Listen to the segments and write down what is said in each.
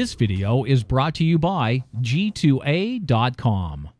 This video is brought to you by G2A.com.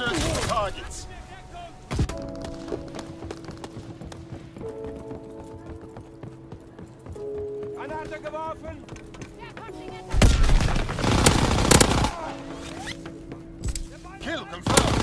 Searching targets. Kill confirmed!